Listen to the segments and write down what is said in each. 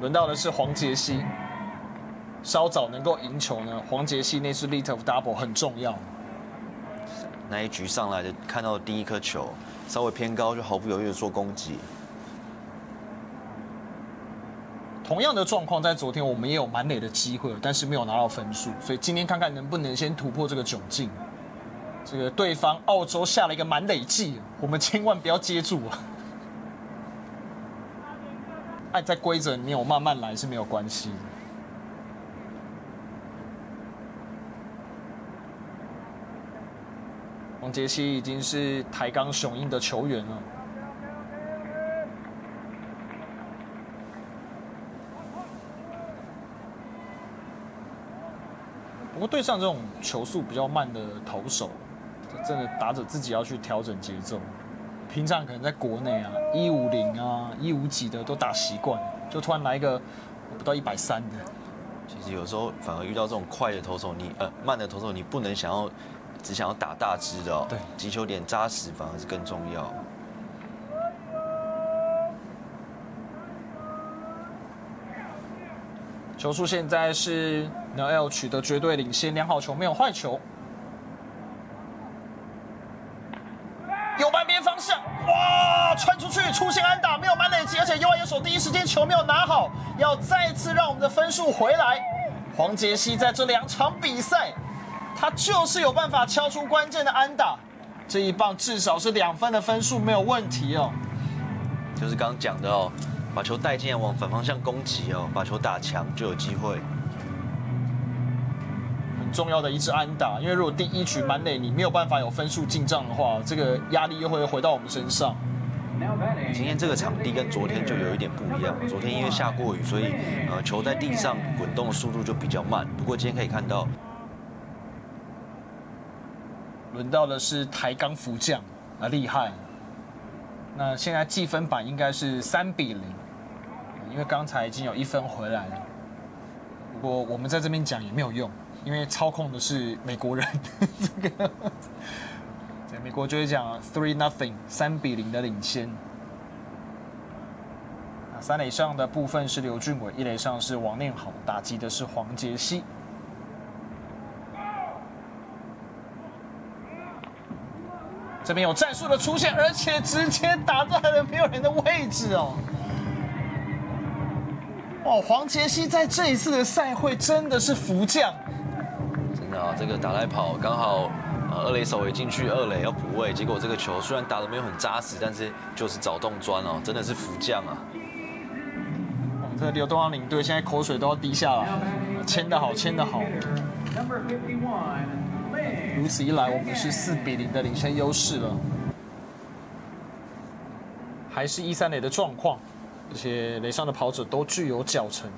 轮到的是黄杰希，稍早能够赢球呢，黄杰希那次 lead of double 很重要。那一局上来的看到第一颗球稍微偏高，就毫不犹豫的做攻击。同样的状况在昨天我们也有满垒的机会，但是没有拿到分数，所以今天看看能不能先突破这个窘境。这个对方澳洲下了一个满垒计，我们千万不要接住啊！哎，在规则里面我慢慢来是没有关系。王杰希已经是台钢雄鹰的球员了。不过对上这种球速比较慢的投手，真的打者自己要去调整节奏。平常可能在国内啊，一五零啊、一五几的都打习惯，就突然来一个不到一百三的。其实有时候反而遇到这种快的投手，你呃慢的投手，你不能想要只想要打大支的哦。对，击球点扎实反而是更重要。球速现在是 Noel 取得绝对领先，良好球没有坏球。右半边方向，哇，穿出去出现安打，没有满垒击，而且右外野手第一时间球没有拿好，要再次让我们的分数回来。黄杰希在这两场比赛，他就是有办法敲出关键的安打，这一棒至少是两分的分数没有问题哦。就是刚刚讲的哦。把球带进来，往反方向攻击哦，把球打强就有机会。很重要的一支安打，因为如果第一局满垒你没有办法有分数进账的话，这个压力又会回到我们身上。今天这个场地跟昨天就有一点不一样，昨天因为下过雨，所以呃球在地上滚动的速度就比较慢。不过今天可以看到，轮到的是台钢福将啊，厉害。那现在计分板应该是三比零。因为刚才已经有一分回来了，不过我们在这边讲也没有用，因为操控的是美国人，这个美国就会讲 three nothing 三比零的领先。三垒上的部分是刘俊伟，一垒上是王念好，打击的是黄杰希。这边有战术的出现，而且直接打在了没有人的位置哦。哦，黄杰希在这一次的赛会真的是福将，真的啊！这个打来跑刚好，呃，二垒手也进去二垒要补位，结果这个球虽然打的没有很扎实，但是就是找洞钻哦，真的是福将啊！我们这刘东阳领队现在口水都要滴下来，签的好，签的好。如此一来，我们是四比零的领先优势了，还是一三垒的状况。这些雷上的跑者都具有脚程。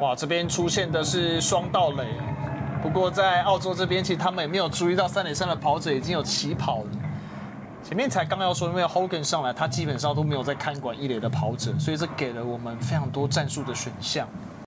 哇，这边出现的是双道垒。不过在澳洲这边，其实他们也没有注意到三垒上的跑者已经有起跑了。前面才刚要说，因为 Hogan 上来，他基本上都没有在看管一垒的跑者，所以这给了我们非常多战术的选项。